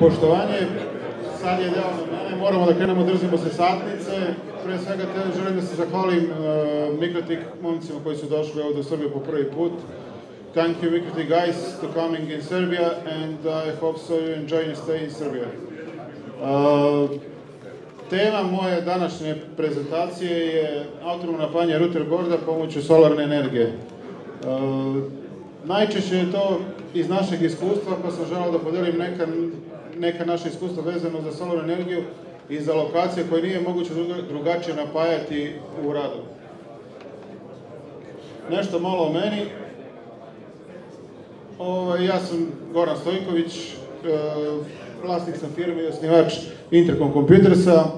Poštovanje, sad je deo na mene, moramo da krenemo, držimo se satnice. Pre svega te, želim da se zahvalim uh, Mikrotik momcima koji su došli ovde u Srbiju po prvi put. Thank you Mikrotik guys to coming in Serbia and I hope so you enjoy your stay in Serbia. Uh, tema moje današnje prezentacije je autonomna panja router borda pomoću solarne energije. Uh, najčešće je to iz našeg iskustva, pa sam želao da podelim neka neka naša iskustva vezano za solarnu energiju i za lokacije koje nije moguće drugačije napajati u radu. Nešto malo o meni. Ovo, ovaj, ja sam Goran Stojković, e, vlasnik sam firme i osnivač Intercom Computersa. E,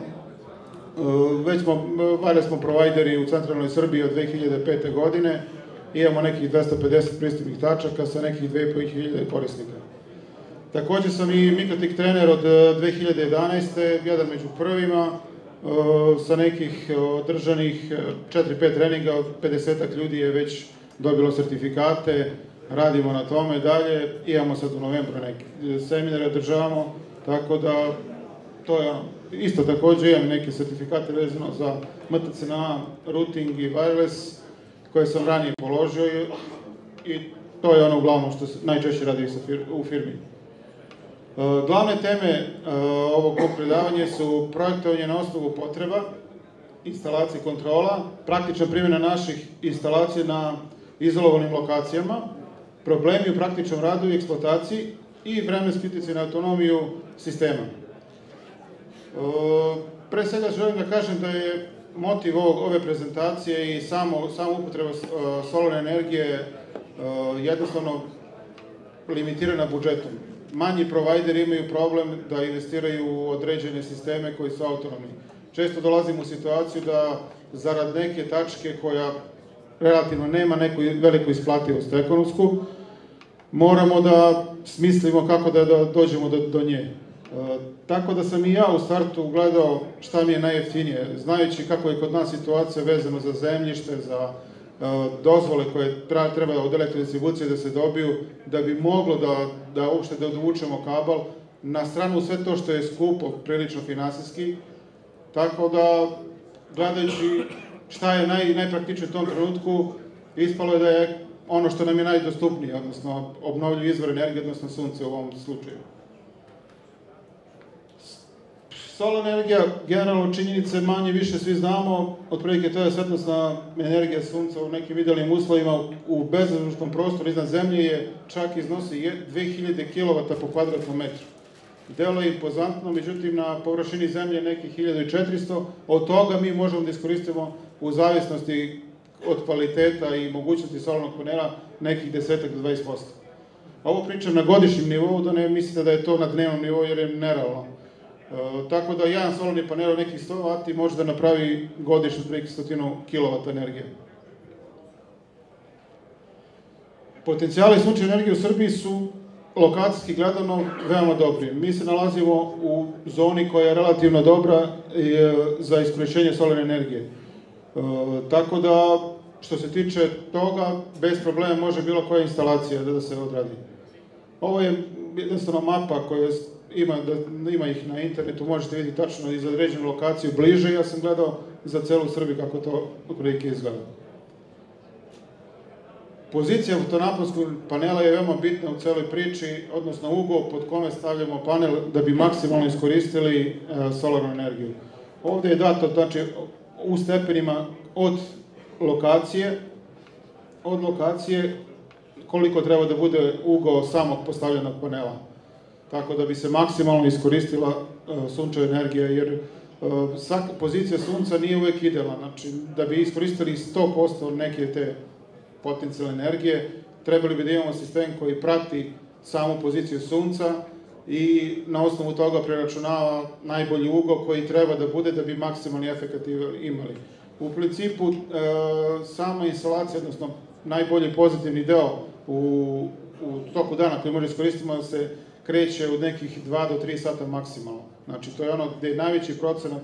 već smo, valja smo provajderi u centralnoj Srbiji od 2005. godine. Imamo nekih 250 pristupnih tačaka sa nekih 2500 korisnika. Takođe sam i mikrotik trener od 2011. E, jedan među prvima, e, sa nekih održanih 4-5 treninga od 50 ljudi je već dobilo sertifikate, radimo na tome dalje, imamo sad u novembru neke seminare održavamo, tako da to je isto takođe imam neke sertifikate vezano za MTCNA, routing i wireless, koje sam ranije položio i, i to je ono uglavnom što se najčešće radi u firmi. E, glavne teme e, ovog predavanja su projektovanje na osnovu potreba, instalacije kontrola, praktična primjena naših instalacija na izolovanim lokacijama, problemi u praktičnom radu i eksploataciji i vremenski utjecaj na autonomiju sistema. E, pre svega želim da kažem da je motiv ovog, ove prezentacije i samo, samo upotreba solarne energije jednostavno limitirana budžetom manji provajderi imaju problem da investiraju u određene sisteme koji su autonomni. Često dolazimo u situaciju da zarad neke tačke koja relativno nema neku veliku isplativost ekonomsku, moramo da smislimo kako da, da dođemo do, do nje. E, tako da sam i ja u startu gledao šta mi je najjeftinije, znajući kako je kod nas situacija vezana za zemljište, za E, dozvole koje treba od elektrodistribucije da se dobiju, da bi moglo da, da uopšte da odvučemo kabal, na stranu sve to što je skupo, prilično finansijski, tako da, gledajući šta je naj, najpraktičnije u tom trenutku, ispalo je da je ono što nam je najdostupnije, odnosno obnovljiv izvor energije, odnosno sunce u ovom slučaju. Solarna energija, generalno činjenice manje više svi znamo, otprilike to je svetlosna energija sunca u nekim idealnim uslovima u bezazvučnom prostoru iznad zemlje je čak iznosi 2000 kW po kvadratnom metru. Delo je impozantno, međutim na površini zemlje nekih 1400, od toga mi možemo da iskoristimo u zavisnosti od kvaliteta i mogućnosti solarnog panela nekih desetak do 20%. Ovo pričam na godišnjem nivou, da ne mislite da je to na dnevnom nivou jer je nerealno E, tako da jedan solarni panel od nekih 100 W može da napravi godišnju preki stotinu kW energije. Potencijali sunčeve energije u Srbiji su lokacijski gledano veoma dobri. Mi se nalazimo u zoni koja je relativno dobra e, za iskorišćenje solarne energije. E, tako da, što se tiče toga, bez problema može bilo koja instalacija da se odradi. Ovo je jednostavno mapa koja ima, da, ima ih na internetu, možete vidjeti tačno iz određenu lokaciju bliže, ja sam gledao za celu Srbiju kako to prilike izgleda. Pozicija fotonaponskog panela je veoma bitna u celoj priči, odnosno ugao pod kome stavljamo panel da bi maksimalno iskoristili e, solarnu energiju. Ovde je dato, znači, u stepenima od lokacije, od lokacije koliko treba da bude ugao samog postavljenog panela tako da bi se maksimalno iskoristila uh, sunčeva energija, jer uh, svaka pozicija sunca nije uvek idealna. Znači, da bi iskoristili 100% neke te potencijalne energije, trebali bi da imamo sistem koji prati samu poziciju sunca i na osnovu toga preračunava najbolji ugao koji treba da bude da bi maksimalni efekt imali. U principu, e, sama instalacija, odnosno najbolji pozitivni deo u, u toku dana koji može iskoristiti, se kreće od nekih 2 do 3 sata maksimalno. Znači, to je ono gde najveći procenat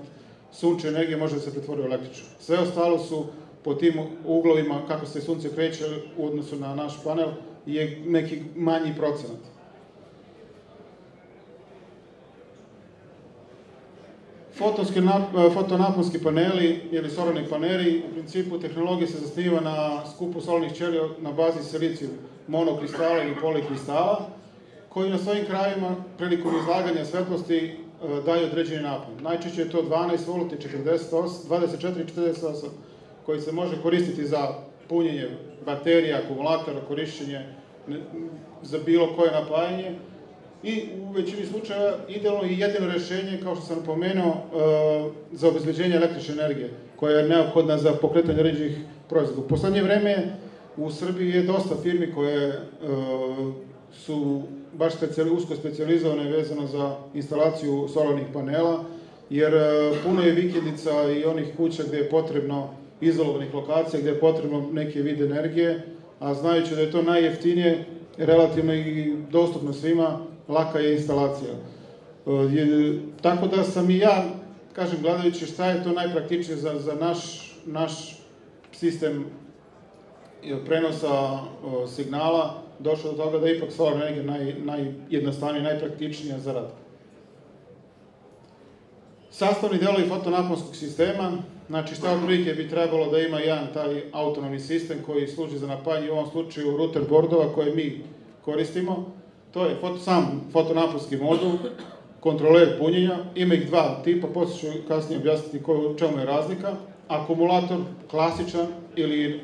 sunče energije može da se pretvori u električnu. Sve ostalo su po tim uglovima, kako se sunce kreće u odnosu na naš panel, je neki manji procenat. Fotonski, fotonaponski paneli ili solarni paneli, u principu tehnologija se zasniva na skupu solarnih ćelija na bazi silicijum monokristala ili polikristala, koji na svojim krajima prilikom izlaganja svetlosti e, daju određeni napon. Najčešće je to 12 V i 48, 24 i 48, koji se može koristiti za punjenje baterija, akumulatora, korišćenje za bilo koje napajanje, i u većini slučajeva idealno i jedino rešenje, kao što sam napomenuo, e, za obezbeđenje električne energije, koja je neophodna za pokretanje određenih proizvoda. U poslednje vreme u Srbiji je dosta firmi koje e, su baš usko specijalizovane vezano za instalaciju solarnih panela, jer e, puno je vikendica i onih kuća gde je potrebno izolovanih lokacija, gde je potrebno neke vide energije, a znajući da je to najjeftinije, relativno i dostupno svima, laka je instalacija. E, tako da sam i ja, kažem, gledajući šta je to najpraktičnije za, za naš, naš sistem e, prenosa signala, došao do toga da je ipak solarna energija naj, najjednostavnija, najpraktičnija za rad. Sastavni delovi fotonaponskog sistema, znači šta otprilike bi trebalo da ima jedan taj autonomni sistem koji služi za napajanje, u ovom slučaju router bordova koje mi koristimo, to je foto, sam fotonaponski modul, kontroler punjenja, ima ih dva tipa, posle ću kasnije objasniti ko, u čemu je razlika, akumulator klasičan ili e,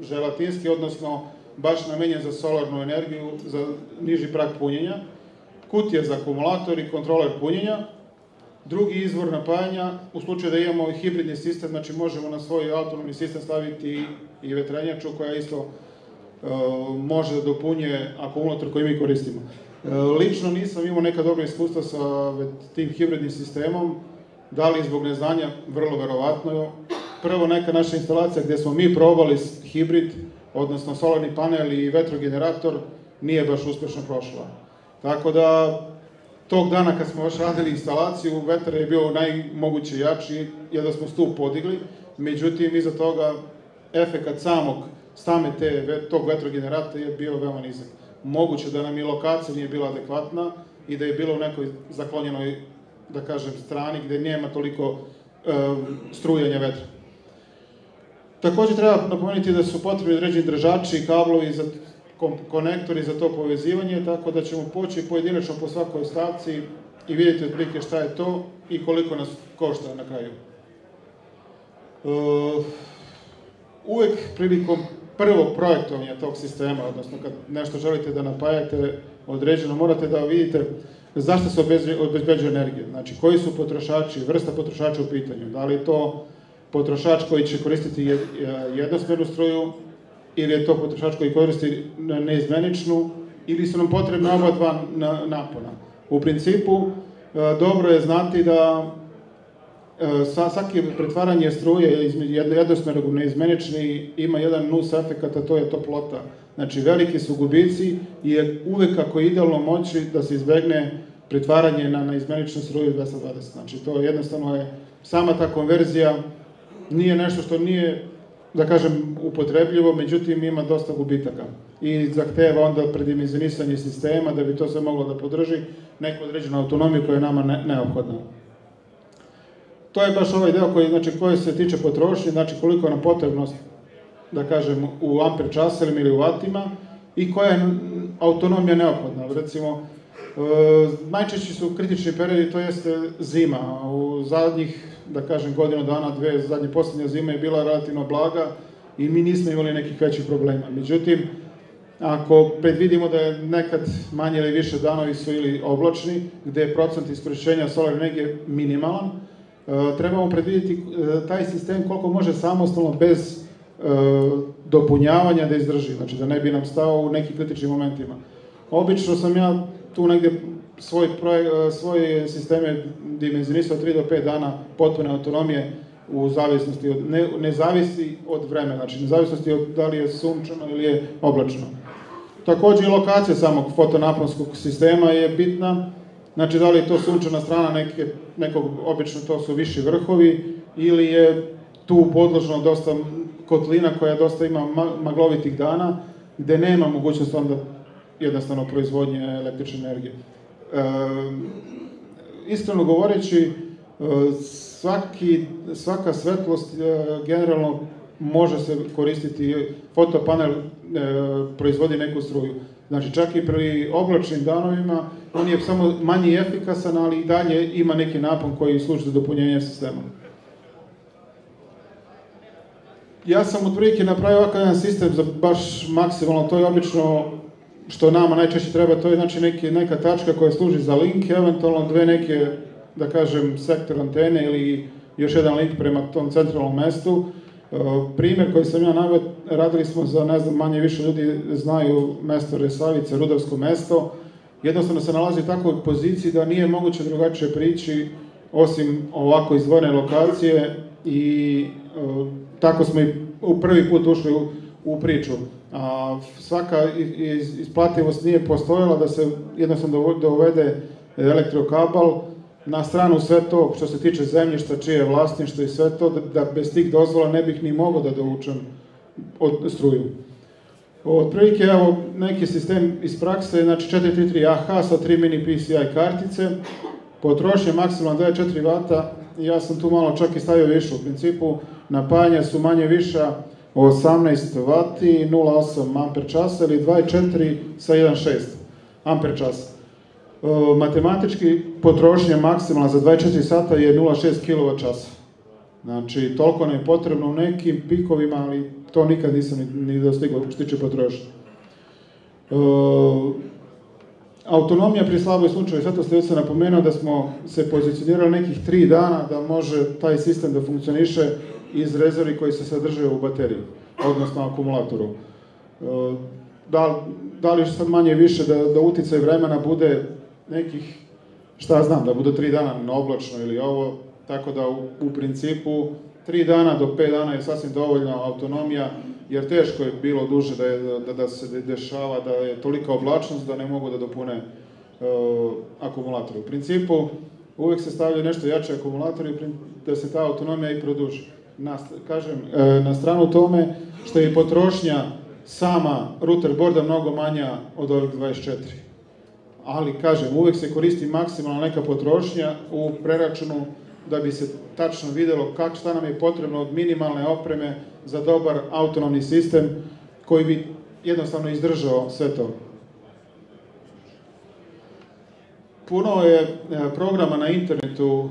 želatinski, odnosno baš namenjen za solarnu energiju, za niži prag punjenja, kutija za akumulator i kontroler punjenja, drugi izvor napajanja, u slučaju da imamo hibridni sistem, znači možemo na svoj autonomni sistem staviti i vetrenjaču koja isto e, može da dopunje akumulator koji mi koristimo. E, lično nisam imao neka dobra iskustva sa tim hibridnim sistemom, da li zbog neznanja, vrlo verovatno. Prvo neka naša instalacija gde smo mi probali hibrid, odnosno solarni panel i vetrogenerator, nije baš uspešno prošla. Tako da, tog dana kad smo još radili instalaciju, vetar je bio najmoguće jači, jedno smo stup podigli, međutim, iza toga, efekat samog stame te, tog vetrogeneratora je bio veoma nizak. Moguće da nam i lokacija nije bila adekvatna i da je bila u nekoj zaklonjenoj, da kažem, strani gde nema toliko um, strujanja vetra. Takođe treba napomenuti da su potrebni određeni držači kablovi za konektori za to povezivanje, tako da ćemo poći pojedinačno po svakoj stavci i vidjeti otprilike šta je to i koliko nas košta na kraju. Uh, uvek prilikom prvog projektovanja tog sistema, odnosno kad nešto želite da napajate određeno, morate da vidite zašto se obezbeđuje energija. Znači, koji su potrošači, vrsta potrošača u pitanju. Da li je to potrošač koji će koristiti jednosmernu struju, ili je to potrošač koji koristi neizmeničnu, ili su nam potrebne oba dva napona. U principu, dobro je znati da svaki pretvaranje struje između jednosmernog u neizmenični ima jedan nus efekt, a to je toplota. Znači, veliki su gubici i je uvek ako je idealno moći da se izbegne pretvaranje na neizmeničnu struju 220. Znači, to jednostavno je, sama ta konverzija nije nešto što nije, da kažem, upotrebljivo, međutim ima dosta gubitaka. I zahteva onda predimenzionisanje sistema da bi to sve moglo da podrži neku određenu autonomiju koja je nama ne, neophodna. To je baš ovaj deo koji, znači, koji se tiče potrošnje, znači koliko nam potrebno, da kažem, u amper časovima ili u vatima i koja je autonomija neophodna. Recimo, najčešći su kritični periodi, to jeste zima. U zadnjih, da kažem, godinu dana, dve, zadnje poslednja zima je bila relativno blaga i mi nismo imali nekih većih problema. Međutim, ako predvidimo da je nekad manje ili više danovi su ili oblačni, gde je procent iskorišćenja solarne energije minimalan, E, trebamo predvidjeti e, taj sistem koliko može samostalno bez e, dopunjavanja da izdrži, znači da ne bi nam stao u nekim kritičnim momentima. Obično sam ja tu negde svoj, projek, svoje sisteme dimenzionisao 3 do 5 dana potpune autonomije u zavisnosti od, ne, ne zavisi od vremena, znači nezavisnosti od da li je sunčano ili je oblačno. Takođe i lokacija samog fotonaponskog sistema je bitna, Znači, da li je to sunčana strana neke, nekog, obično to su viši vrhovi, ili je tu podložno dosta kotlina koja dosta ima maglovitih dana, gde nema mogućnost onda jednostavno proizvodnje električne energije. E, iskreno govoreći, svaki, svaka svetlost generalno može se koristiti, fotopanel proizvodi neku struju. Znači čak i pri oblačnim danovima on je samo manji efikasan, ali i dalje ima neki napon koji služi za dopunjenje sistema. Ja sam otprilike napravio ovakav jedan sistem za baš maksimalno, to je obično što nama najčešće treba, to je znači neki, neka tačka koja služi za link, eventualno dve neke, da kažem, sektor antene ili još jedan link prema tom centralnom mestu. E, primer koji sam ja naveo, radili smo za, ne znam, manje više ljudi znaju mesto Resavice, Rudavsko mesto. Jednostavno se nalazi u takvoj poziciji da nije moguće drugačije prići osim ovako izdvojene lokacije i e, tako smo i u prvi put ušli u, u priču. A, svaka iz, isplativost nije postojala da se jednostavno dovede elektrokabal, na stranu sve to što se tiče zemljišta, čije je vlasništvo i sve to, da, da bez tih dozvola ne bih ni mogao da dovučem od struju. Otprilike, evo, neki sistem iz prakse, znači 433 AH sa 3 mini PCI kartice, potrošnje maksimalno 24 W, ja sam tu malo čak i stavio više, u principu napajanja su manje viša 18 W, 0,8 amper časa ili 2,4 sa 1,6 amper časa. E, matematički potrošnja maksimalna za 24 sata je 0,6 kWh časa. Znači, toliko nam je potrebno u nekim pikovima, ali to nikad nisam ni, dostigao što tiče potrošnje. E, autonomija pri slaboj slučaju, sad to ste se napomenuo da smo se pozicionirali nekih 3 dana da može taj sistem da funkcioniše iz rezervi koji se sadrže u bateriji, odnosno akumulatoru. E, da, da li sad manje više da, da uticaj vremena bude nekih, šta znam, da bude tri dana na oblačno ili ovo, tako da u, u principu tri dana do pet dana je sasvim dovoljna autonomija, jer teško je bilo duže da, je, da, da se dešava, da je tolika oblačnost da ne mogu da dopune uh, akumulator. U principu, uvek se stavlja nešto jače akumulatori da se ta autonomija i produži. Na, kažem, e, na stranu tome što je potrošnja sama router borda mnogo manja od ovih 24 ali kažem, uvek se koristi maksimalna neka potrošnja u preračunu da bi se tačno videlo kak, šta nam je potrebno od minimalne opreme za dobar autonomni sistem koji bi jednostavno izdržao sve to. Puno je e, programa na internetu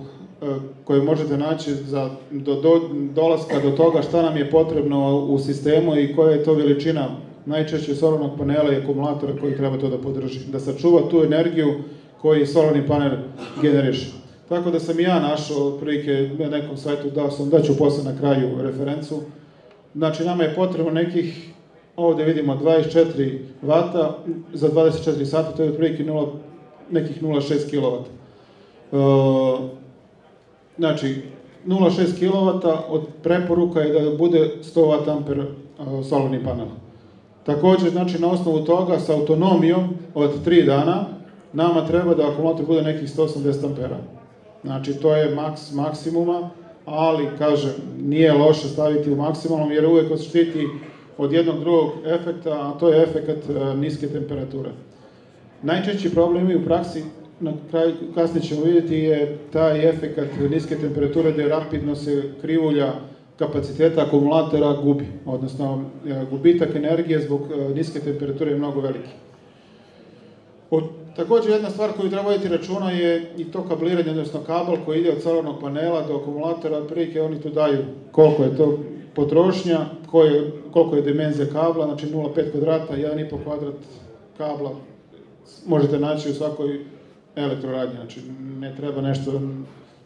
koje možete naći za, do, do dolaska do toga šta nam je potrebno u sistemu i koja je to veličina najčešće solarnog panela i akumulatora koji treba to da podrži, da sačuva tu energiju koji solarni panel generiše. Tako da sam i ja našao prilike na nekom sajtu, dao sam, daću posle na kraju referencu. Znači, nama je potrebno nekih, ovde vidimo 24 W za 24 sata, to je otprilike 0, nekih 0,6 kW. Znači, 0,6 kW od preporuka je da bude 100 Wh uh, solarni panel. Takođe, znači, na osnovu toga, sa autonomijom od 3 dana, nama treba da akumulator bude nekih 180 ampera. Znači, to je maks maksimuma, ali, kažem, nije loše staviti u maksimalnom, jer uvek se štiti od jednog drugog efekta, a to je efekat e, niske temperature. Najčešći problemi u praksi, na kraju, kasnije ćemo vidjeti, je taj efekat niske temperature gde rapidno se krivulja kapaciteta akumulatora gubi, odnosno e, gubitak energije zbog e, niske temperature je mnogo veliki. Od, takođe jedna stvar koju treba voditi računa je i to kabliranje, odnosno kabel koji ide od solarnog panela do akumulatora, otprilike oni tu daju koliko je to potrošnja, koje, koliko je dimenzija kabla, znači 0,5 kvadrata, 1,5 kvadrat kabla možete naći u svakoj elektroradnji, znači ne treba nešto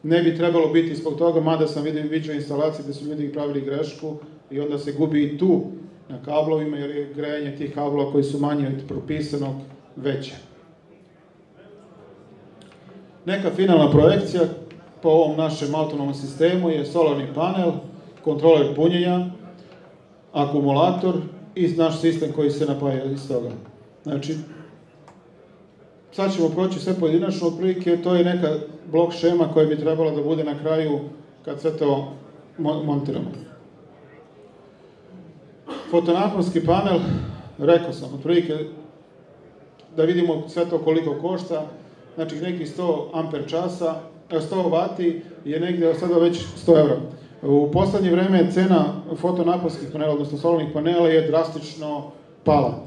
ne bi trebalo biti zbog toga, mada sam vidio, vidio instalacije gde su ljudi pravili grešku i onda se gubi i tu na kablovima, jer je grejanje tih kablova koji su manje od propisanog veće. Neka finalna projekcija po ovom našem autonomnom sistemu je solarni panel, kontroler punjenja, akumulator i naš sistem koji se napaja iz toga. Znači, sad ćemo proći sve pojedinačno, otprilike to je neka blok šema koja bi trebala da bude na kraju kad sve to montiramo. Fotonaponski panel, rekao sam, otprilike da vidimo sve to koliko košta, znači nekih 100 amper časa, 100 vati je negde sada već 100 evra. U poslednje vreme cena fotonaponskih panela, odnosno solarnih panela je drastično pala.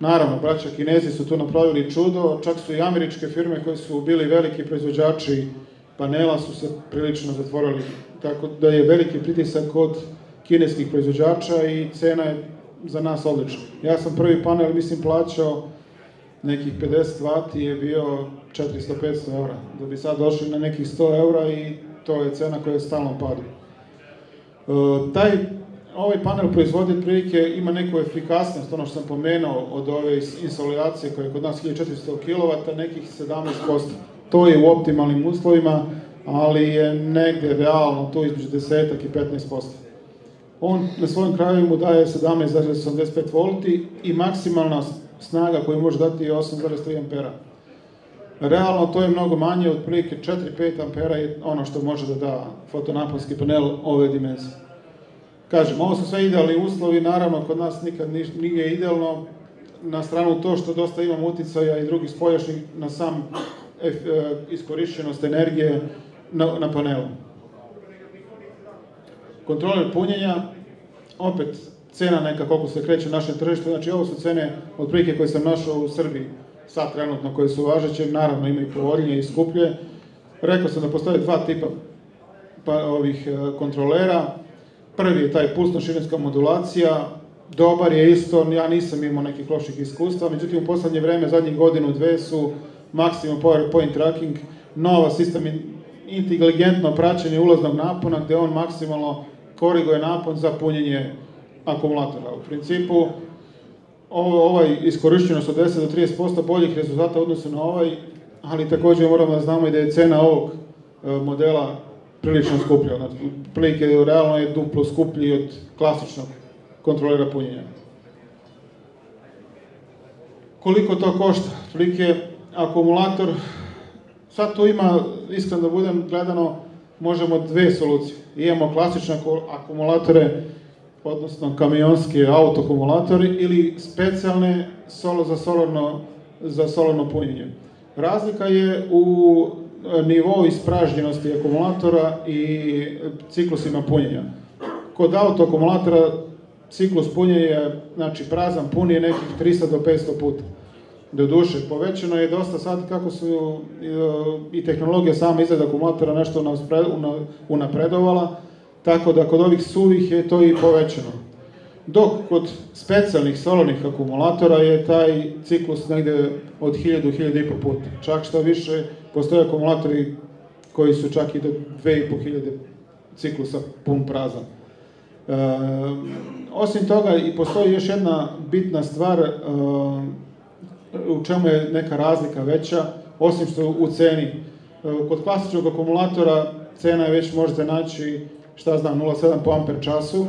Naravno, braća Kinezi su tu napravili čudo, čak su i američke firme koje su bili veliki proizvođači panela su se prilično zatvorili, tako da je veliki pritisak kod kineskih proizvođača i cena je za nas odlična. Ja sam prvi panel, mislim, plaćao nekih 50 vati je bio 400-500 eura. Da bi sad došli na nekih 100 eura i to je cena koja je stalno pada. E, taj, ovaj panel proizvodi otprilike ima neku efikasnost, ono što sam pomenuo od ove insolidacije koja je kod nas 1400 kW, nekih 17%. To je u optimalnim uslovima, ali je negde realno tu između 10 i 15%. On na svojom kraju mu daje 17,85 V i maksimalna snaga koju može dati je 8,3 ampera. Realno to je mnogo manje, otprilike 4-5 ampera je ono što može da da fotonaponski panel ove dimenzije. Kažem, ovo su sve idealni uslovi, naravno kod nas nikad nije idealno, na stranu to što dosta imamo uticaja i drugih spoljašnjih na sam e, iskorišćenost energije na, na panelu. Kontroler punjenja, opet cena neka koliko se kreće na našem tržištu, znači ovo su cene otprilike koje sam našao u Srbiji, sad trenutno koje su važeće, naravno ima i povoljnije i skuplje. Rekao sam da postoje dva tipa pa, ovih e, kontrolera. Prvi je taj pulsno-širinska modulacija, dobar je isto, ja nisam imao nekih loših iskustva, međutim u poslednje vreme, zadnjih godinu, dve su Maximum Power Point Tracking, nova sistem inteligentno praćenje ulaznog napona, gde on maksimalno koriguje napon za punjenje akumulatora. U principu, ovo, ovaj iskorišćenost od 10 do 30% boljih rezultata odnosu na ovaj, ali takođe moramo da znamo i da je cena ovog e, modela prilično skuplja. Znači, prilike realno je duplo skuplji od klasičnog kontrolera punjenja. Koliko to košta? Prilike akumulator, sad tu ima, iskreno da budem gledano, možemo dve solucije. Imamo klasične akumulatore odnosno kamionski autokumulatori ili specijalne solo za solarno, za solarno punjenje. Razlika je u nivou ispražnjenosti akumulatora i ciklusima punjenja. Kod autoakumulatora ciklus punjenja je, znači prazan pun je nekih 300 do 500 puta. Do duše, povećano je dosta sad kako su e, i tehnologija sama izgleda akumulatora nešto unapredovala, tako da kod ovih suvih je to i povećano. Dok kod specijalnih solarnih akumulatora je taj ciklus negde od 1000 do 1500 puta. Čak što više, postoje akumulatori koji su čak i do 2500 ciklusa pun prazan. E, osim toga, i postoji još jedna bitna stvar e, u čemu je neka razlika veća, osim što u ceni. E, kod klasičnog akumulatora cena je već možete naći šta znam, 0,7 po amper času,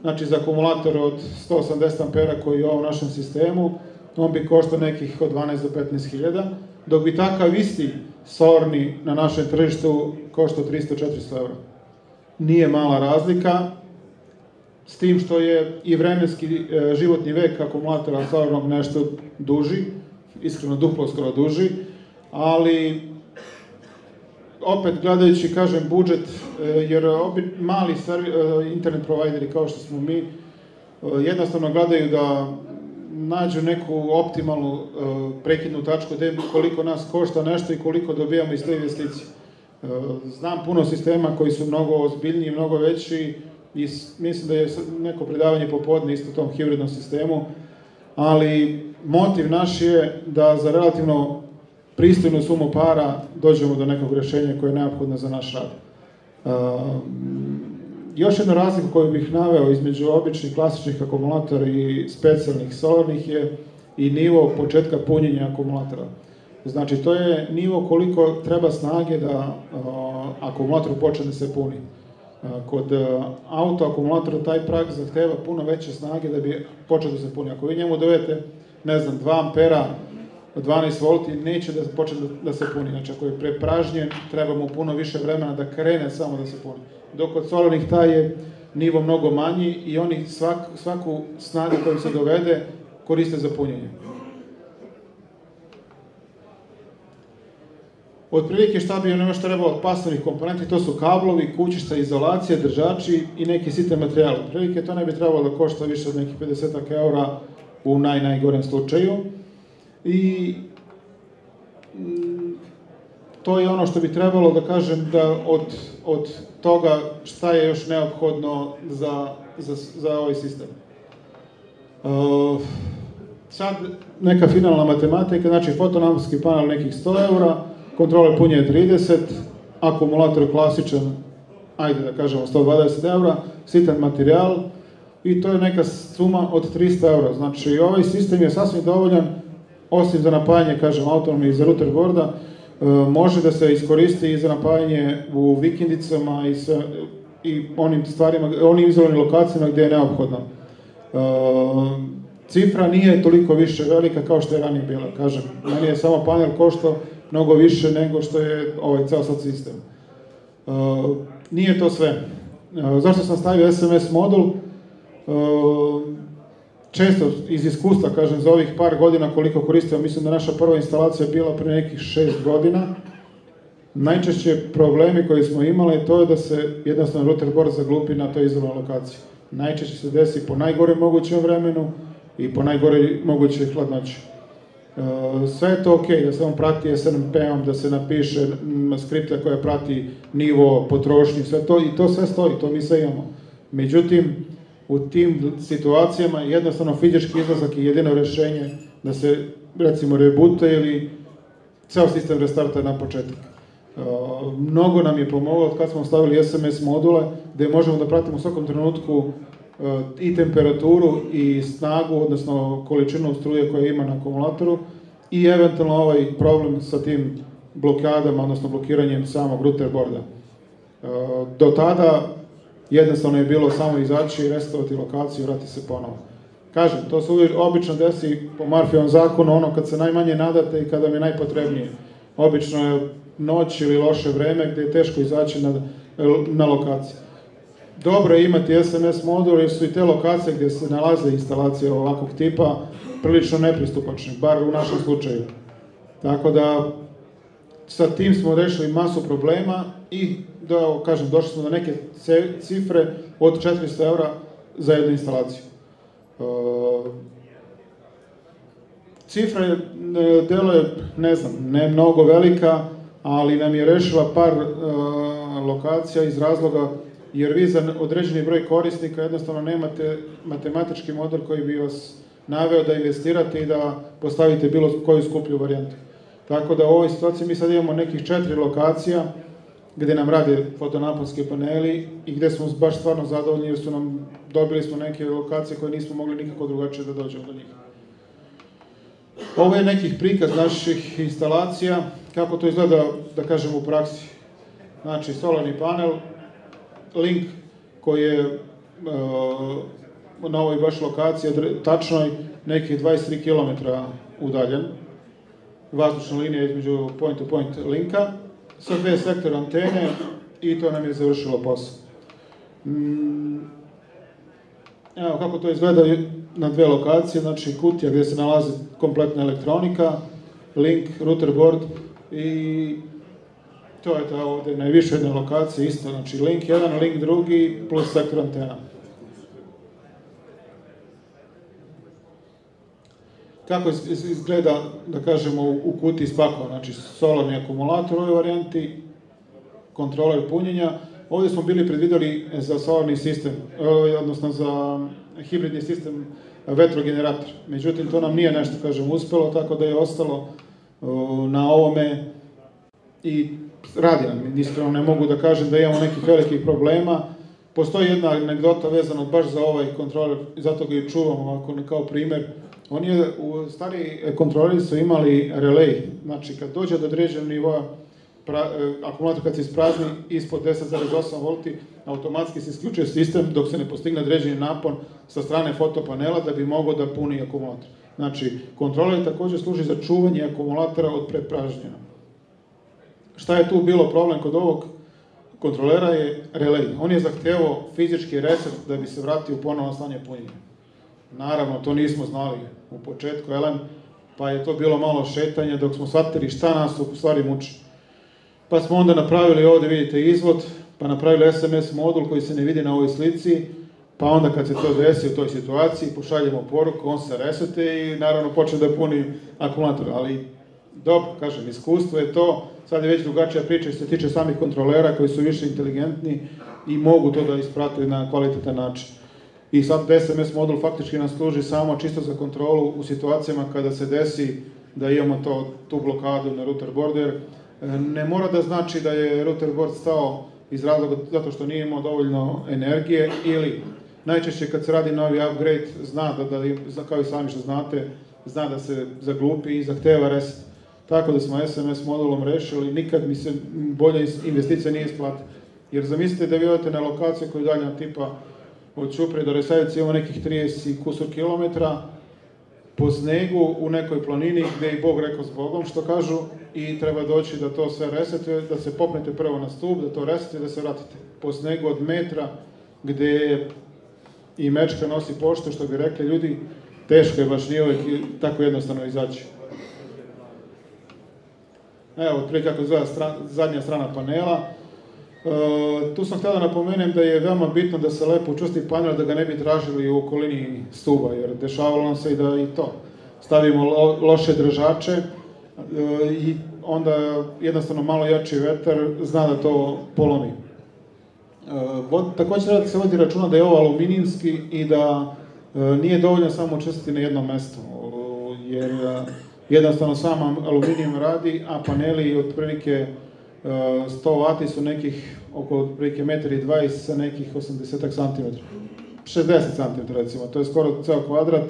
znači za akumulator od 180 ampera koji je u našem sistemu, on bi koštao nekih od 12 do 15 hiljada, dok bi takav isti sorni na našem tržištu koštao 300-400 eura. Nije mala razlika, s tim što je i vremenski e, životni vek akumulatora solarnog nešto duži, iskreno duplo skoro duži, ali opet gledajući, kažem, budžet, e, jer opet mali servi, e, internet provajderi kao što smo mi, e, jednostavno gledaju da nađu neku optimalnu prekidnu tačku gde koliko nas košta nešto i koliko dobijamo iz te investicije. Znam puno sistema koji su mnogo ozbiljniji, mnogo veći i mislim da je neko predavanje popodne isto tom hibridnom sistemu, ali motiv naš je da za relativno pristojnu sumu para dođemo do nekog rešenja koje je neophodno za naš rad. Uh, još jedna razlika koju bih naveo između običnih klasičnih akumulatora i specijalnih solarnih je i nivo početka punjenja akumulatora. Znači, to je nivo koliko treba snage da uh, akumulator počne da se puni. Kod uh, auto akumulatora taj prag zahteva puno veće snage da bi počeo da se puni. Ako vi njemu dovete, ne znam, 2 ampera 12 volti neće da počne da, da se puni. Znači, ako je prepražnjen, treba mu puno više vremena da krene samo da se puni. Dok kod solarnih taj je nivo mnogo manji i oni svak, svaku snagu koju se dovede koriste za punjenje. Otprilike šta bi ono što trebalo od pasovnih komponenti, to su kablovi, kućišta, izolacija, držači i neki sitan materijal. Otprilike to ne bi trebalo da košta više od nekih 50 eura u naj, najgorem slučaju. I mm, to je ono što bi trebalo da kažem da od, od toga šta je još neophodno za, za, za ovaj sistem. Uh, sad neka finalna matematika, znači fotonamski panel nekih 100 eura, kontroler punje 30, akumulator klasičan, ajde da kažemo 120 eura, sitan materijal i to je neka suma od 300 eura. Znači ovaj sistem je sasvim dovoljan, osim za napajanje, kažem, autonomni za router boarda, e, može da se iskoristi i za napajanje u vikendicama i, sa, i onim stvarima, onim izolovanim lokacijama gde je neophodno. E, cifra nije toliko više velika kao što je ranije bila, kažem. Meni je samo panel koštao mnogo više nego što je ovaj ceo sad sistem. Uh, nije to sve. Zašto sam stavio SMS modul? Često iz iskustva, kažem, za ovih par godina koliko koristio, mislim da naša prva instalacija bila pre nekih šest godina, najčešće problemi koji smo imali to je da se jednostavno router board zaglupi na toj izolovanoj lokaciji. Najčešće se desi po najgore mogućem vremenu i po najgore mogućoj hladnoći. Uh, sve je to ok, da se on prati SNMP-om, da se napiše skripta koja prati nivo potrošnje, sve to, i to sve stoji, to mi sve imamo. Međutim, u tim situacijama jednostavno fizički izlazak je jedino rešenje da se, recimo, rebuta ili ceo sistem restarta na početak. Uh, mnogo nam je pomoglo od kad smo stavili SMS module, gde možemo da pratimo u svakom trenutku i temperaturu i snagu, odnosno količinu struje koja ima na akumulatoru i eventualno ovaj problem sa tim blokadama, odnosno blokiranjem samog router borda. E, do tada jednostavno je bilo samo izaći, restovati lokaciju, vrati se ponovo. Kažem, to se uvijek obično desi po Marfijevom zakonu, ono kad se najmanje nadate i kada mi je najpotrebnije. Obično je noć ili loše vreme gde je teško izaći na, na lokaciju dobro je imati SMS modul jer su i te lokacije gde se nalaze instalacije ovakvog tipa prilično nepristupačne, bar u našem slučaju. Tako da sa tim smo rešili masu problema i da, kažem, došli smo do neke cifre od 400 eura za jednu instalaciju. E, cifra je, deluje, ne znam, ne mnogo velika, ali nam je rešila par e, lokacija iz razloga jer vi za određeni broj korisnika jednostavno nemate matematički model koji bi vas naveo da investirate i da postavite bilo koju skuplju varijantu. Tako da u ovoj situaciji mi sad imamo nekih četiri lokacija gde nam rade fotonaponski paneli i gde smo baš stvarno zadovoljni jer su nam, dobili smo neke lokacije koje nismo mogli nikako drugačije da dođemo do njih. Ovo je nekih prikaz naših instalacija, kako to izgleda, da kažem, u praksi. Znači, solarni panel, link koji je uh, na ovoj baš lokaciji, tačnoj, nekih 23 km udaljen, vazdušna linija između point-to-point -point linka, sa dve sektora antene i to nam je završilo posao. Mm, evo kako to izgleda na dve lokacije, znači kutija gde se nalazi kompletna elektronika, link, router board i To je ta ovde najviše jedna lokacija isto, znači link jedan, link drugi, plus sektor antena. Kako izgleda, da kažemo, u kutiji spakova, znači solarni akumulator u ovoj varijanti, kontroler punjenja. Ovde smo bili predvideli za solarni sistem, ovaj, odnosno za hibridni sistem vetrogenerator. Međutim, to nam nije nešto, kažem, uspelo, tako da je ostalo na ovome i radi nam. Iskreno ne mogu da kažem da imamo nekih velikih problema. Postoji jedna anegdota vezana baš za ovaj kontroler, zato ga i čuvam ovako kao primer. On je, u stari kontroleri su imali relej, znači kad dođe do određenog nivoa, pra, e, akumulator kad se isprazni ispod 10,8 V, automatski se isključuje sistem dok se ne postigne određeni napon sa strane fotopanela da bi mogao da puni akumulator. Znači, kontroler takođe služi za čuvanje akumulatora od prepražnjena. Šta je tu bilo problem kod ovog kontrolera je relay. On je zahtevao fizički reset da bi se vratio u ponovno stanje punjenja. Naravno, to nismo znali u početku, elem, pa je to bilo malo šetanje dok smo shvatili šta nas u stvari muči. Pa smo onda napravili ovde, vidite, izvod, pa napravili SMS modul koji se ne vidi na ovoj slici, pa onda kad se to desi u toj situaciji, pošaljemo poruku, on se resete i naravno počne da puni akumulator, ali dobro, kažem, iskustvo je to, sad je već drugačija priča što se tiče samih kontrolera koji su više inteligentni i mogu to da isprate na kvalitetan način. I sad SMS modul faktički nam služi samo čisto za kontrolu u situacijama kada se desi da imamo to, tu blokadu na router boardu, jer e, ne mora da znači da je router board stao iz razloga zato što nije imao dovoljno energije ili najčešće kad se radi novi upgrade zna da, da kao i sami što znate, zna da se zaglupi i zahteva reset. Tako da smo SMS modulom rešili, nikad mi se bolja investicija nije isplatila. Jer zamislite da vi odete na lokaciju koju dalje tipa od Čupre do Resavice imamo nekih 30 kusur kilometra, po snegu u nekoj planini gde i Bog rekao s Bogom, što kažu, i treba doći da to sve resetuje, da se popnete prvo na stup, da to resetuje, da se vratite. Po snegu od metra, gde i mečka nosi pošto, što bi rekli ljudi, teško je baš nije uvek tako jednostavno izaći. Evo, prije kako zove stran, zadnja strana panela. E, tu sam htio da napomenem da je veoma bitno da se lepo učusti panel, da ga ne bi tražili u okolini stuba, jer dešavalo nam se i da i to. Stavimo lo, loše držače e, i onda jednostavno malo jači vetar zna da to polomi. E, vod, takođe treba da se vodi računa da je ovo aluminijski i da nije dovoljno samo učestiti na jednom mestu, jer jednostavno sam aluminijum radi, a paneli otprilike 100 W su nekih oko otprilike 1,20 m sa nekih 80 cm. 60 cm recimo, to je skoro ceo kvadrat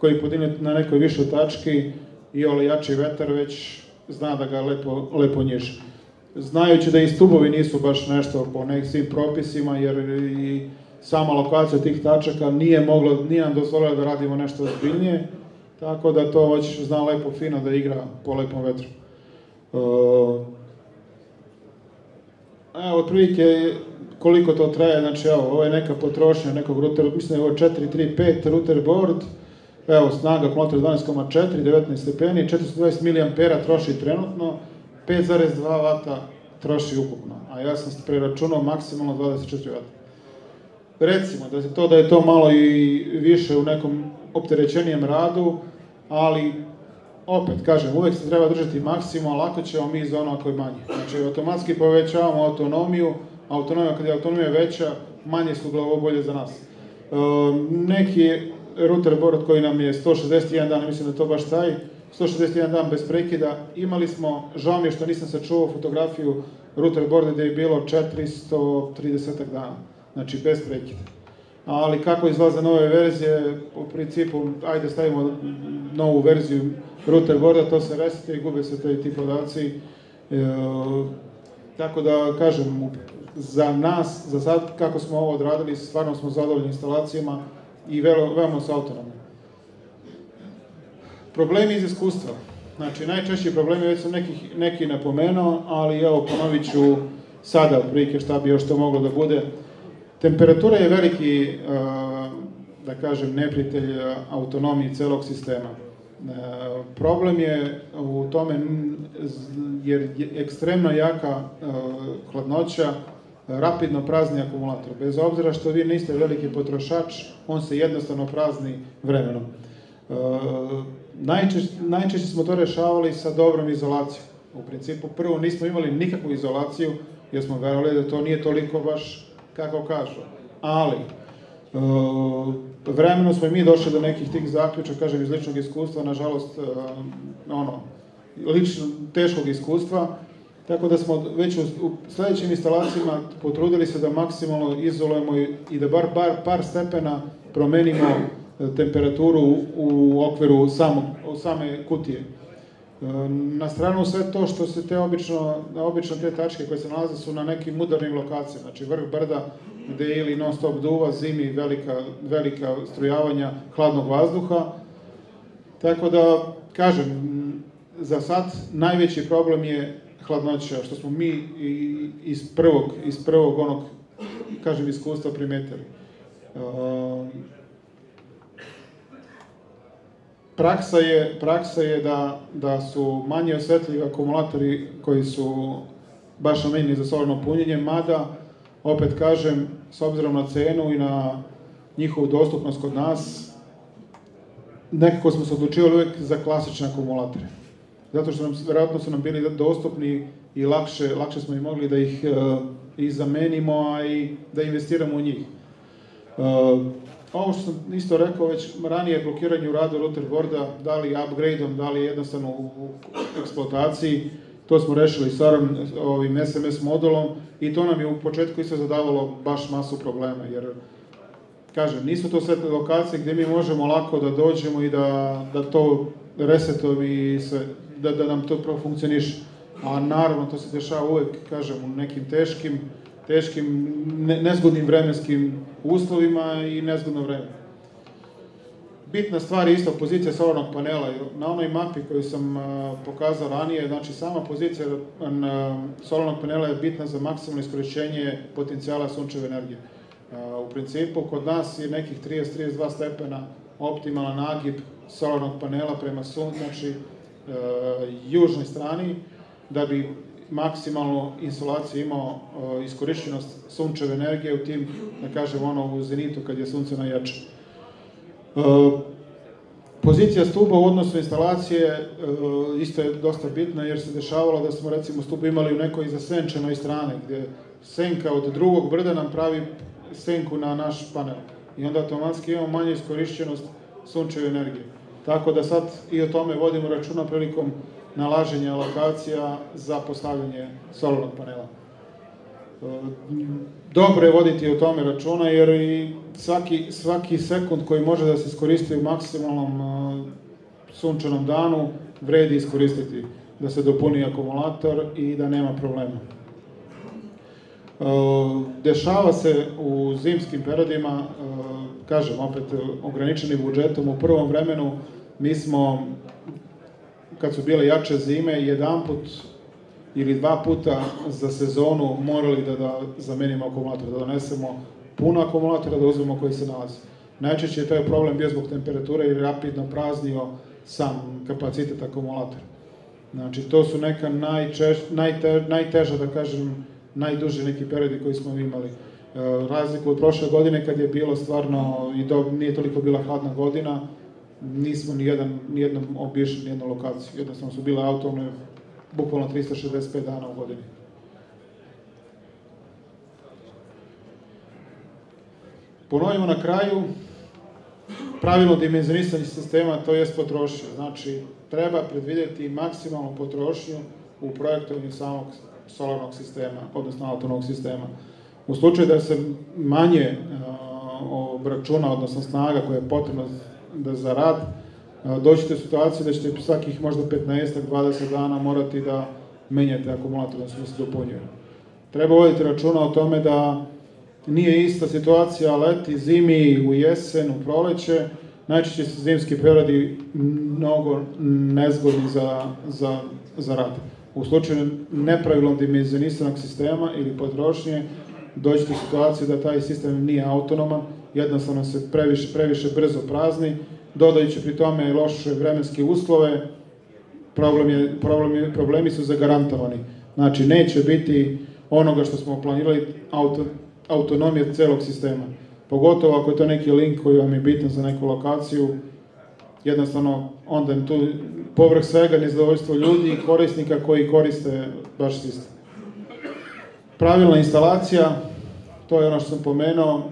koji podigne na nekoj višoj tački i ole jači vetar već zna da ga lepo, lepo njiže. Znajući da i stubovi nisu baš nešto po nekim svim propisima, jer i sama lokacija tih tačaka nije mogla, nije nam dozvolila da radimo nešto ozbiljnije, tako da to već zna lepo fino da igra po lepom vetru. Evo, otprilike koliko to traje, znači evo, ovo je neka potrošnja nekog rutera, mislim da je ovo 435 router board, evo, snaga akumulatora 12,4, 19 stepeni, 420 mAh troši trenutno, 5,2 W troši ukupno, a ja sam preračunao maksimalno 24 W. Recimo da je to da je to malo i više u nekom opterećenijem radu, ali opet, kažem, uvek se treba držati maksimum, lako ćemo mi za ono ako je manje. Znači, automatski povećavamo autonomiju, autonomija, kad je autonomija veća, manje su glavobolje za nas. E, neki router board koji nam je 161 dan, mislim da to baš taj, 161 dan bez prekida, imali smo, žao mi je što nisam sačuvao fotografiju router boarda gde je bilo 430 dana, znači bez prekida ali kako izlaze nove verzije, u principu, ajde stavimo novu verziju router boarda, to se resete i gube se te ti podaci. E, tako da, kažem, za nas, za sad, kako smo ovo odradili, stvarno smo zadovoljni instalacijama i velo, veoma su autonomni. Problemi iz iskustva. Znači, najčešći problemi, već sam nekih, neki napomenuo, ali evo, ponovit ću sada, prilike šta bi još to moglo da bude. Temperatura je veliki, da kažem, neprijatelj autonomiji celog sistema. Problem je u tome jer je ekstremno jaka hladnoća rapidno prazni akumulator. Bez obzira što vi niste veliki potrošač, on se jednostavno prazni vremenom. Najčešće, najčešće smo to rešavali sa dobrom izolacijom. U principu, prvo nismo imali nikakvu izolaciju, jer smo verovali da to nije toliko baš kako kažu. Ali, uh, vremeno smo i mi došli do nekih tih zaključa, kažem, iz ličnog iskustva, nažalost, uh, ono, lično, teškog iskustva, tako da smo već u, u sledećim instalacijama potrudili se da maksimalno izolujemo i, i da bar, bar par stepena promenimo temperaturu u, u okviru samog, same kutije. Na stranu sve to što se te obično, obično te tačke koje se nalaze su na nekim udarnim lokacijama, znači vrh brda gde ili non stop duva, zimi velika, velika strujavanja hladnog vazduha. Tako da, kažem, za sad najveći problem je hladnoća, što smo mi iz prvog, iz prvog onog, kažem, iskustva primetili. Praksa je, praksa je da, da su manje osvetljivi akumulatori koji su baš namenjeni za solarno punjenje, mada, opet kažem, s obzirom na cenu i na njihovu dostupnost kod nas, nekako smo se odlučivali uvek za klasične akumulatore. Zato što nam, verovatno su nam bili dostupni i lakše, lakše smo i mogli da ih uh, i zamenimo, a i da investiramo u njih. Uh, ovo što sam isto rekao već ranije, blokiranje u radu router boarda, da li upgrade-om, da li jednostavno u, u eksploataciji, to smo rešili sa ovim SMS modulom i to nam je u početku isto zadavalo baš masu problema, jer kažem, nisu to sve lokacije gde mi možemo lako da dođemo i da, da to resetom i sve, da, da nam to profunkcioniše. A naravno to se dešava uvek, kažem, u nekim teškim, teškim, ne, nezgodnim vremenskim uslovima i nezgodno vreme. Bitna stvar je isto pozicija solarnog panela. Na onoj mapi koju sam pokazao ranije, znači sama pozicija solarnog panela je bitna za maksimalno iskorišćenje potencijala sunčeve energije. U principu, kod nas je nekih 30-32 stepena optimalan nagib solarnog panela prema sun, znači južnoj strani, da bi maksimalno insolaciju imao iskorišćenost sunčeve energije u tim, da kažem, ono u zenitu kad je sunce najjače. Pozicija stuba u odnosu instalacije isto je dosta bitna jer se dešavalo da smo recimo stub imali u nekoj zasenčenoj strani gdje senka od drugog brda nam pravi senku na naš panel. I onda automatski imamo manje iskorišćenost sunčeve energije. Tako da sad i o tome vodimo računa prilikom nalaženja lokacija za postavljanje solarnog panela. Dobro je voditi o tome računa jer i svaki, svaki sekund koji može da se iskoristi u maksimalnom sunčanom danu vredi iskoristiti da se dopuni akumulator i da nema problema. Dešava se u zimskim periodima, kažem opet, ograničeni budžetom, u prvom vremenu mi smo, kad su bile jače zime, jedan put ili dva puta za sezonu morali da, da zamenimo akumulator, da donesemo puno akumulatora da uzmemo koji se nalazi. Najčešće je taj problem bio zbog temperature i rapidno praznio sam kapacitet akumulatora. Znači, to su neka najčeš, najte, najteža, da kažem, najduži neki periodi koji smo imali. E, razliku od prošle godine kad je bilo stvarno i do, nije toliko bila hladna godina, nismo ni jedan ni jednom obišli ni jednu lokaciju. Jednostavno su bile autonomne bukvalno 365 dana u godini. Ponovimo na kraju, pravilno dimenzionisanje sistema, to je potrošnja. Znači, treba predvideti maksimalnu potrošnju u projektovanju samog solarnog sistema, odnosno autonomnog sistema. U slučaju da se manje obračuna, odnosno snaga koja je potrebna da za rad, doćete u situaciju da ćete svakih možda 15-20 dana morati da menjate akumulator, da se dopunjuje. Treba voditi računa o tome da nije ista situacija leti, zimi, u jesen, u proleće, najčešće su zimski periodi mnogo nezgodni za, za, za rad. U slučaju nepravilnog dimenzionisanog sistema ili potrošnje, dođete u situaciju da taj sistem nije autonoman, jednostavno se previše, previše brzo prazni, dodajući pri tome loše vremenske uslove, problem je, problem je, problemi su zagarantovani. Znači, neće biti onoga što smo planirali auto, autonomije celog sistema. Pogotovo ako je to neki link koji vam je bitan za neku lokaciju, jednostavno onda je tu povrh svega nezadovoljstvo ljudi i korisnika koji koriste baš sistem. Pravilna instalacija, to je ono što sam pomenuo,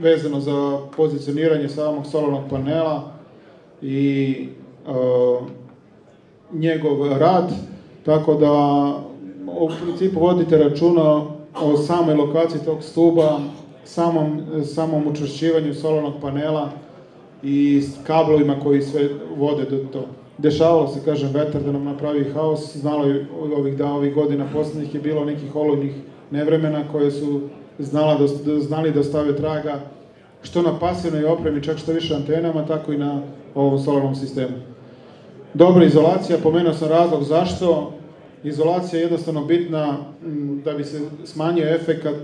vezano za pozicioniranje samog solarnog panela i e, njegov rad, tako da u principu vodite računa o samoj lokaciji tog stuba, samom, samom učvršćivanju solarnog panela i kablovima koji sve vode do to. Dešavalo se, kažem, vetar da nam napravi haos, znalo je ovih da ovih godina poslednjih je bilo nekih olujnih nevremena koje su znala da, da, znali da stave traga što na pasivnoj opremi, čak što više antenama, tako i na ovom solarnom sistemu. Dobra izolacija, pomenuo sam razlog zašto. Izolacija je jednostavno bitna da bi se smanjio efekat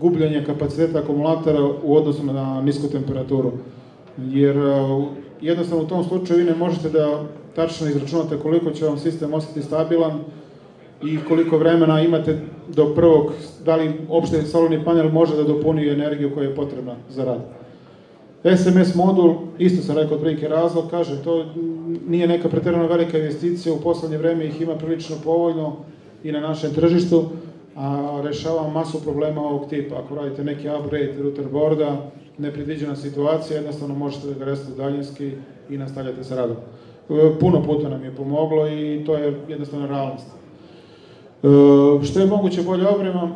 gubljenja kapaciteta akumulatora u odnosu na nisku temperaturu. Jer jednostavno u tom slučaju vi ne možete da tačno izračunate koliko će vam sistem ostati stabilan i koliko vremena imate do prvog, da li opšte solarni panel može da dopuni energiju koja je potrebna za rad. SMS modul, isto sam rekao otprilike razlog, kaže, to nije neka preterano velika investicija, u poslednje vreme ih ima prilično povoljno i na našem tržištu, a rešava masu problema ovog tipa. Ako radite neki upgrade router boarda, nepredviđena situacija, jednostavno možete da ga resetujete daljinski i nastavljate sa radom. E, puno puta nam je pomoglo i to je jednostavno realnost. E, što je moguće bolje oprema,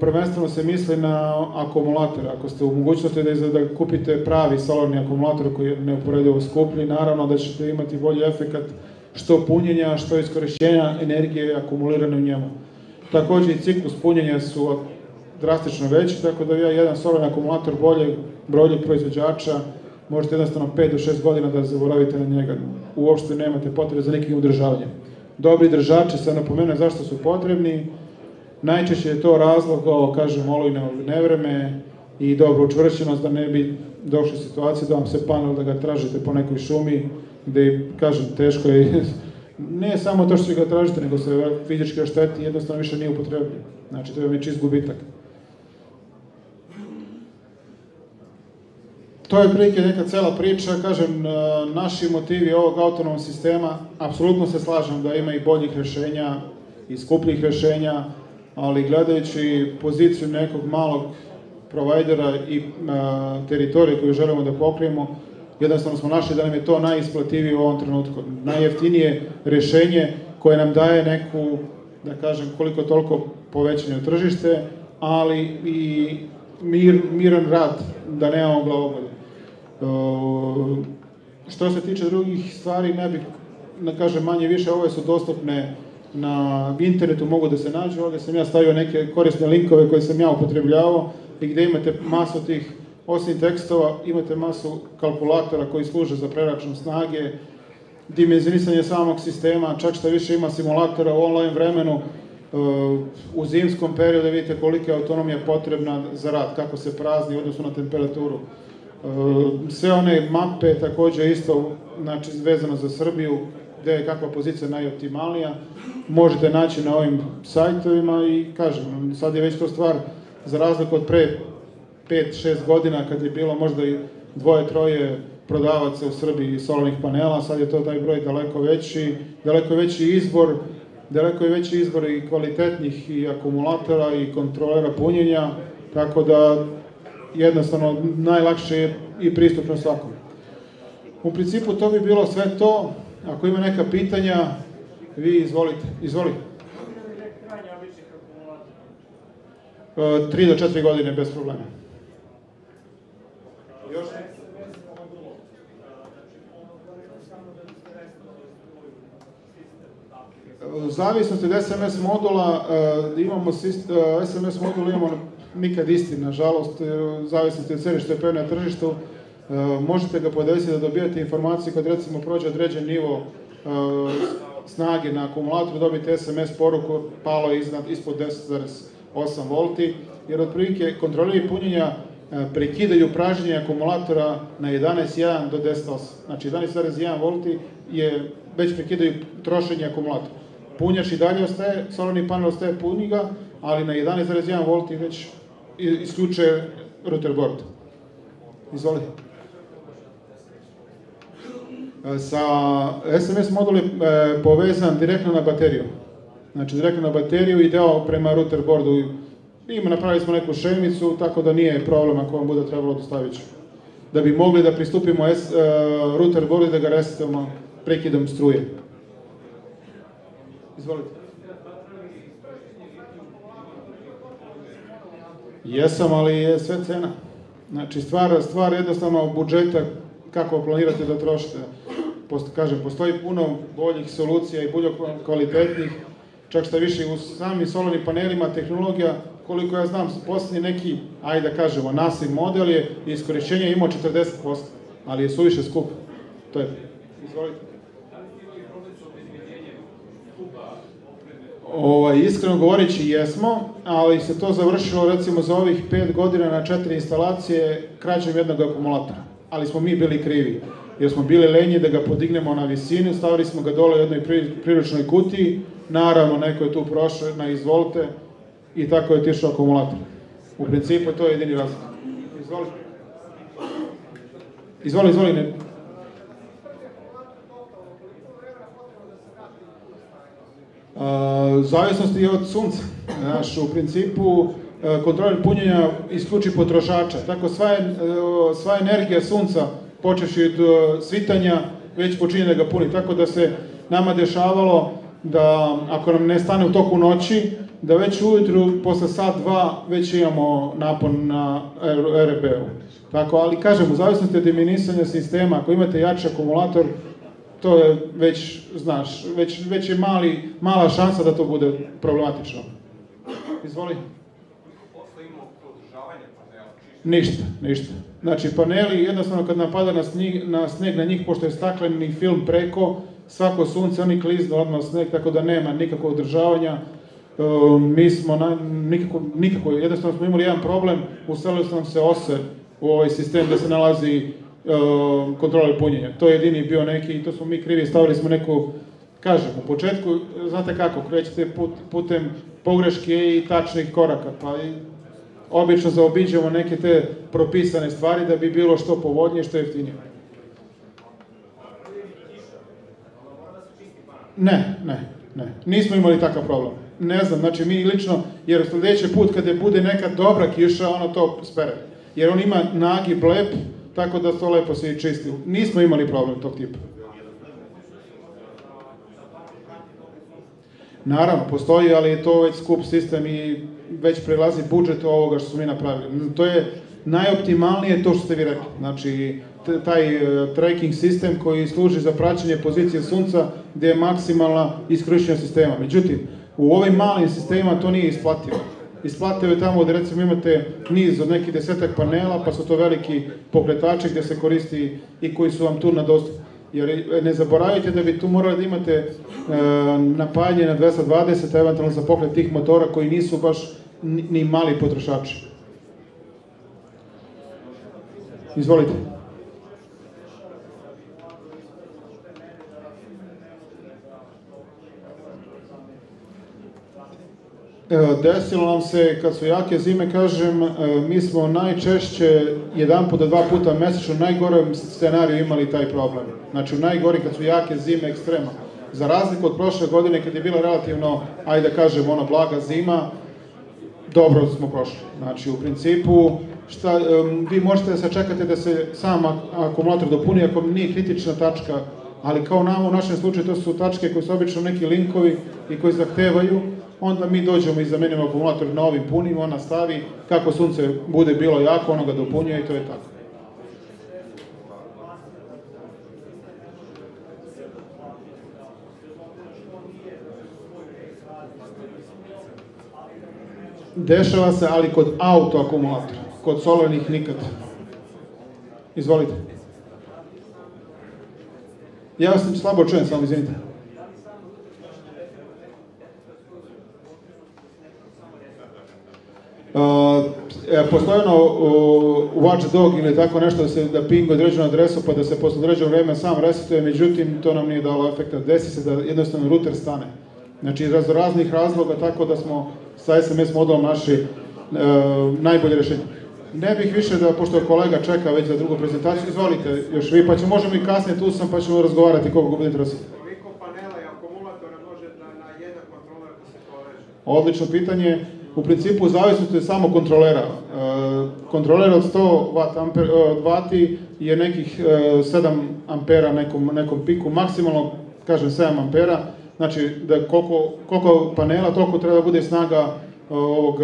prvenstveno se misli na akumulator. Ako ste u mogućnosti da, da kupite pravi solarni akumulator koji je neuporedivo skuplji, naravno da ćete imati bolji efekat što punjenja, što iskorišćenja energije akumulirane u njemu. Takođe i ciklus punjenja su drastično veći, tako da ja jedan solarni akumulator bolje brojljeg proizvođača možete jednostavno 5 do 6 godina da zaboravite na njega. Uopšte nemate potrebe za nekim udržavanjem. Dobri držači, sad napomenuo zašto su potrebni, najčešće je to razlog, ovo kažem, olujno nevreme i dobro učvršćenost da ne bi došli situacije da vam se panel da ga tražite po nekoj šumi, gde, kažem, teško je, ne samo to što ga tražite, nego se fizički ošteti, jednostavno više nije upotrebljiv. Znači, to je vam je čist gubitak. To je prilike neka cela priča, kažem, naši motivi ovog autonomnog sistema, apsolutno se slažem da ima i boljih rešenja i skupljih rešenja, ali gledajući poziciju nekog malog provajdera i a, teritorije koju želimo da pokrijemo, jednostavno smo našli da nam je to najisplativije u ovom trenutku. Najjeftinije rešenje koje nam daje neku, da kažem, koliko toliko povećanje tržište, ali i mir, miran rad, da nemamo glavobolje. Što se tiče drugih stvari, ne bih, da kažem, manje više, ove su dostupne na internetu, mogu da se nađu, ovde sam ja stavio neke korisne linkove koje sam ja upotrebljavao i gde imate masu tih, osim tekstova, imate masu kalkulatora koji služe za preračun snage, dimenzionisanje samog sistema, čak što više ima simulatora u online vremenu, u zimskom periodu vidite kolika je autonomija potrebna za rad, kako se prazni u odnosu na temperaturu. Ehm, sve one mape takođe isto, znači vezano za Srbiju, gde je kakva pozicija najoptimalnija, možete naći na ovim sajtovima i kažem, sad je već to stvar za razliku od pre 5-6 godina kad je bilo možda i dvoje, troje prodavaca u Srbiji solarnih panela, sad je to taj broj daleko veći, daleko veći izbor, daleko je veći izbor i kvalitetnih i akumulatora i kontrolera punjenja, tako da jednostavno najlakše je i pristupno svakom. U principu to bi bilo sve to. Ako ima neka pitanja, vi izvolite. Izvolite. E, tri do četiri godine bez problema. Još U zavisnosti od SMS modula, uh, imamo sistem, uh, SMS modul imamo nikad isti, nažalost, u zavisnosti od sebe što je pe na tržištu, e, možete ga podesiti da dobijate informacije kad recimo prođe određen nivo e, snage na akumulatoru, dobijete SMS poruku, palo je iznad, ispod 10,8 volti, jer otprilike kontroleri punjenja e, prekidaju pražnje akumulatora na 11.1 do 10.8. Znači 11.1 volti je već prekidaju trošenje akumulatora. Punjač i dalje ostaje, solarni panel ostaje puni ga, ali na 11.1 volti već isključe router board. Izvolite. E, sa SMS modul je e, povezan direktno na bateriju. Znači, direktno na bateriju i deo prema router boardu. Ima, napravili smo neku šemicu, tako da nije problem ako vam bude trebalo dostavit ću. Da bi mogli da pristupimo S, boardu i da ga resetujemo prekidom struje. Izvolite. Jesam, ali je sve cena. Znači, stvar, stvar jednostavno budžeta, kako planirate da trošite. Posto, kažem, postoji puno boljih solucija i bolje kvalitetnih, čak šta više u samim solarnim panelima tehnologija, koliko ja znam, poslednji neki, ajde da kažemo, nasim model je iskorišćenje imao 40%, ali je suviše skup. To je, izvolite. Ovaj, iskreno govoreći jesmo, ali se to završilo recimo za ovih 5 godina na četiri instalacije krađem jednog akumulatora. Ali smo mi bili krivi, jer smo bili lenji da ga podignemo na visinu, stavili smo ga dole u jednoj priručnoj kutiji, naravno neko je tu prošao na izvolite i tako je otišao akumulator. U principu to je jedini razlog. Izvoli. Izvoli, izvoli. Ne. A, zavisnosti je od sunca. Znaš, u principu kontroler punjenja isključi potrošača. Tako sva, sva energija sunca, počeši od svitanja, već počinje da ga puni. Tako da se nama dešavalo da ako nam ne stane u toku noći, da već ujutru, posle sat, dva, već imamo napon na RB-u. Tako, ali kažem, u zavisnosti od diminisanja sistema, ako imate jači akumulator, to je već, znaš, već, već je mali, mala šansa da to bude problematično. Izvoli. Ništa, ništa. Znači, paneli, jednostavno kad napada na, snijeg, na sneg na njih, pošto je stakleni film preko, svako sunce, oni kliznu odmah sneg, tako da nema nikakvog održavanja. E, mi smo na, nikako, nikako, jednostavno smo imali jedan problem, uselili su nam se ose u ovaj sistem da se nalazi e, kontroler punjenja. To je jedini bio neki, to smo mi krivi, stavili smo neku, kažem, u početku, znate kako, krećete put, putem pogreške i tačnih koraka, pa i obično zaobiđemo neke te propisane stvari da bi bilo što povodnije, što jeftinije. Ne, ne, ne. Nismo imali takav problem. Ne znam, znači mi lično, jer sledeći put kada bude neka dobra kiša, ono to spere. Jer on ima nagi blep, tako da to lepo se i čisti. Nismo imali problem tog tipa. Naravno, postoji, ali je to već skup sistem i već prelazi budžet ovoga što smo mi napravili. To je najoptimalnije to što ste vi rekli. Znači, taj uh, tracking sistem koji služi za praćenje pozicije sunca gde je maksimalna iskorišćenja sistema. Međutim, u ovim malim sistemima to nije isplativo. Isplativo je tamo gde recimo imate niz od nekih desetak panela, pa su to veliki pokretači gde se koristi i koji su vam tu na dostup. Jer e, ne zaboravite da bi tu morali da imate e, napajanje na 220, eventualno za pokret tih motora koji nisu baš ni mali potrošači. Izvolite. Desilo nam se, kad su jake zime, kažem, e, mi smo najčešće, jedan puta, dva puta mesečno, u najgorem scenariju imali taj problem. Znači, u najgori kad su jake zime, ekstrema. Za razliku od prošle godine, kad je bila relativno, ajde da kažem, ona blaga zima, dobro smo prošli. Znači, u principu, šta, um, vi možete da se čekate da se sam akumulator dopuni ako nije kritična tačka, ali kao nam u našem slučaju to su tačke koje su obično neki linkovi i koji zahtevaju onda mi dođemo i zamenimo akumulator na ovim punim, ona stavi, kako sunce bude bilo jako, ono ga dopunjuje i to je tako. Dešava se, ali kod auto akumulatora, kod solarnih nikad. Izvolite. Ja vas slabo čujem, samo izvinite. Postoji ono uh, watchdog ili tako nešto da se da ping određenu adresu pa da se posle određenog vremena sam resetuje, međutim to nam nije dalo efekta. Desi se da jednostavno router stane. Znači iz raznih razloga tako da smo sa SMS modelom naši uh, najbolje rešenje. Ne bih više da, pošto je kolega čeka već za drugu prezentaciju, izvolite još vi, pa ćemo, možemo i kasnije, tu sam, pa ćemo razgovarati koliko bude interesantno. Koliko panela i akumulatora može da na jedan kontroler da se poveže? Odlično pitanje u principu zavisnosti od samo kontrolera. E, kontroler od 100 watt amper, vati je nekih 7 e, ampera nekom, nekom piku, maksimalno, kažem, 7 ampera, znači da koliko, koliko panela, toliko treba da bude snaga e, ovog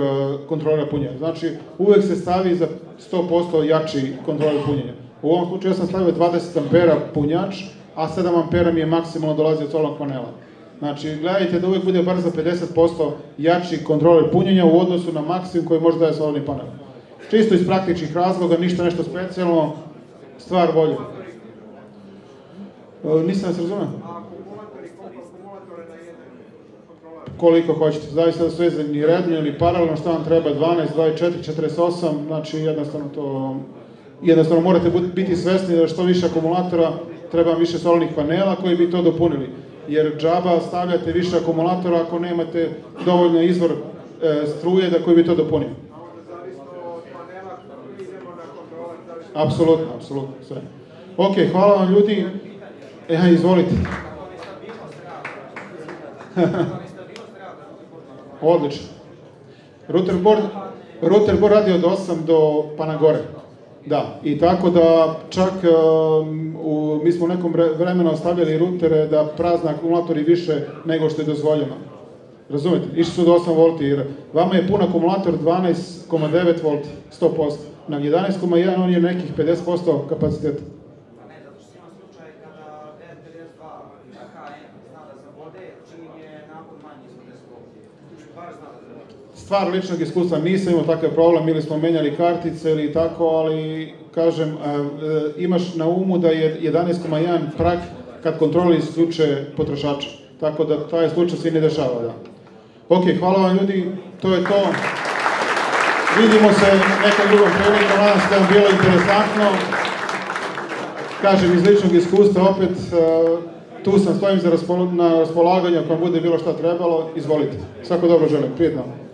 kontrolera punjenja. Znači, uvek se stavi za 100% jači kontroler punjenja. U ovom slučaju ja sam stavio 20 ampera punjač, a 7 ampera mi je maksimalno dolazi od solarnog panela. Znači, gledajte da uvek bude bar za 50% jači kontroler punjenja u odnosu na maksimum koji može da je solarni panel. Čisto iz praktičnih razloga, ništa nešto specijalno, stvar volje. E, nisam se razumio. koliko hoćete, zavisno da su vezani redno ili paralelno, šta vam treba, 12, 24, 48, znači jednostavno to, jednostavno morate biti svesni da što više akumulatora treba više solarnih panela koji bi to dopunili jer džaba stavljate više akumulatora ako nemate dovoljno izvor e, struje da koji bi to dopunio. Apsolutno, apsolutno, sve. Ok, hvala vam ljudi. E, izvolite. Odlično. Router board, router board radi od 8 do pa na gore. Da, i tako da čak um, u, mi smo u nekom vre- vremenu ostavljali rutere da prazne akumulatori više nego što je dozvoljeno. Razumete? Išli su do 8 volti jer vama je pun akumulator 12,9 volti, 100%. Na 11,1 on je nekih 50% kapaciteta. Pa ne, zato što ima slučaj kada R52 KM zna da zavode, čim je napon manji ispod 10 volti. Baš zna da zavode. Stvar ličnog iskustva, nisam imao takav problem, ili smo menjali kartice ili tako, ali kažem, a, e, imaš na umu da je 11,1 prag kad kontroli isključe potrošača. Tako da taj slučaj se i ne dešava, da. Ok, hvala vam ljudi, to je to. Vidimo se nekom drugom prilikom, nadam se da vam bilo interesantno. Kažem, iz ličnog iskustva opet, e, tu sam, stojim za raspolo- na raspolaganju ako vam bude bilo šta trebalo, izvolite. Svako dobro želim, prijetno.